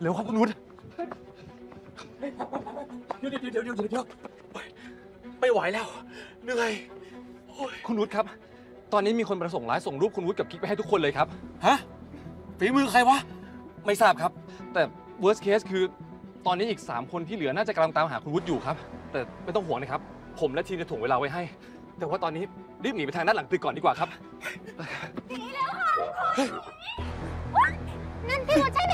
เร็วครับคุณวุฒิเดี๋ยวเดี๋ยวเดี๋ยวเดี๋ยวเดี๋ยวไม่ไหวแล้ว เหนื่อยคุณวุฒิครับ ตอนนี้มีคนประสงค์ร้ายส่งรูปคุณวุฒิกับกิ๊กไปให้ทุกคนเลยครับ ฮะ ฝีมือใครวะ ไม่ทราบครับ แต่ worst case คือ ตอนนี้อีก 3 คนที่เหลือน่าจะกำลังตามหาคุณวุฒิอยู่ครับ แต่ไม่ต้องห่วงนะครับ ผมและทีมจะถ่วงเวลาไว้ให้ แต่ว่าตอนนี้รีบหนีไปทางด้านหลังตึกก่อนดีกว่าครับหนีแล้วค่ะนั่นพี่วุฒิใช่ไหม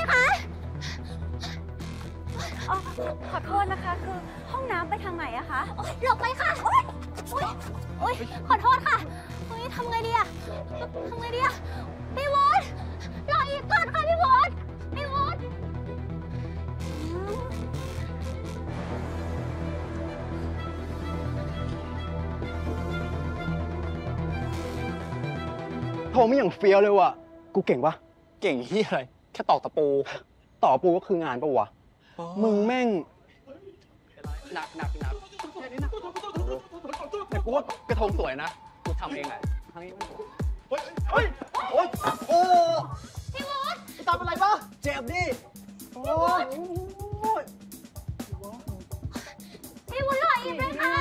ขอโทษนะคะ คือห้องน้ำไปทางไหนอะคะหลบไปค่ะ โอ๊ยโอ๊ยโอ๊ยขอโทษค่ะเฮ้ยทำไงดีอะทำไงดีอะพี่วุฒิรออีกก่อนค่ะพี่วุฒิพี่วุฒิโทรไม่อย่างเฟี้ยวเลยว่ะ กูเก่งปะเก่งที่อะไร แค่ตอกตะปู ต่อปูก็คืองานปะวะ มึงแม่ง หนักหนักหนักแค่นี้หนักแต่กูว่ากระทงสวยนะ กูทำเองแหละทางนี้มันสวยเฮ้ยเฮ้ยโอ๊ยโอ้พี่วุฒิทำอะไรปะเจ็บดิโอ้ยโอ้ยพี่วุฒิรออีกเลยค่ะ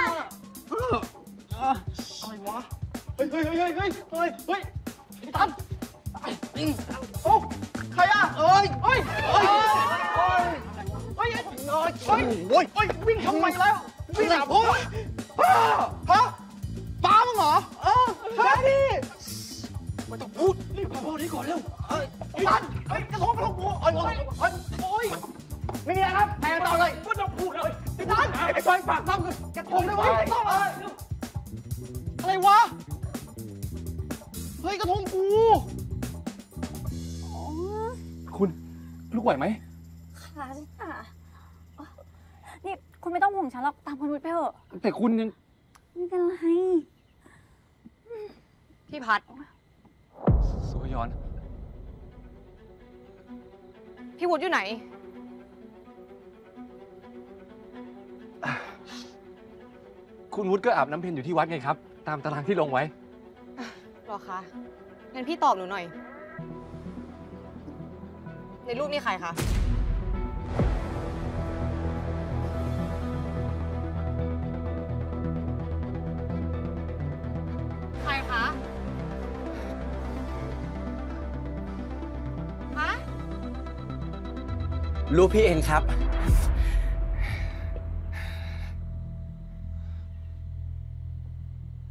อะอะไรวะ เฮ้ยเฮ้ยเฮ้ยเฮ้ยเฮ้ยเฮ้ยไอ้ตันโอ้ใครอะเอ้ยเฮ้ย ยเฮ้ยวิ่งทำไมแล้ว วิ่งหาพ่อพ่อฮะป้ามึงเหรอ เออแค่นี้ไม่ต้องพูดรีบพาพ่อนี้ก่อนเร็วเฮ้ยไอ้ตันเฮ้ยกระทงกระทงกูเฮ้ยเฮ้ยเฮ้ยโอ้ยไม่มีอะไรครับแทงต่อเลยไม่ต้องพูดเลยไอ้ตันไอ้ไฟปากต้องกระทงได้ไหมต้องเลยอะไรวะ เฮ้ยกระทงกูคุณลูกไหวไหมค่ะค่ะอ๋อนี่ คุณไม่ต้องห่วงฉันหรอกตามคุณวุฒิไปเถอะแต่คุณยังไม่เป็นไรพี่พัดสุภยอน พี่วุฒิอยู่ไหน คุณวุฒิก็อาบน้ำเพ็ญอยู่ที่วัดไงครับ ตามตารางที่ลงไว้หรอคะงั้นพี่ตอบหนูหน่อย ในรูปนี้ใครคะ รูปพี่เองครับ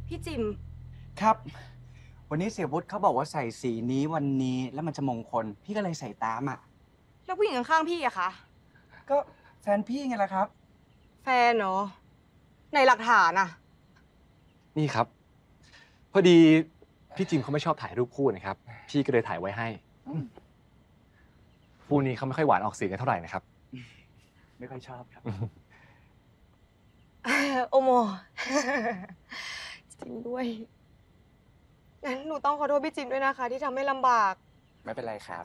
พี่จิม ครับ วันนี้เสียวุฒิเขาบอกว่าใส่สีนี้วันนี้แล้วมันจะมงคล พี่ก็เลยใส่ตามอะ แล้วผู้หญิงข้างๆพี่อะคะ ก็แฟนพี่ไงล่ะครับ แฟนเนาะในหลักฐานอะนี่ครับ พอดีพี่จิมเขาไม่ชอบถ่ายรูปคู่นะครับ พี่ก็เลยถ่ายไว้ให้ คู่นี้เขาไม่ค่อยหวานออกสื่อกันเท่าไหร่นะครับ ไม่ค่อยชอบครับ โอโม จริงด้วย งั้นหนูต้องขอโทษพี่จิมด้วยนะคะ ที่ทำให้ลำบาก ไม่เป็นไรครับ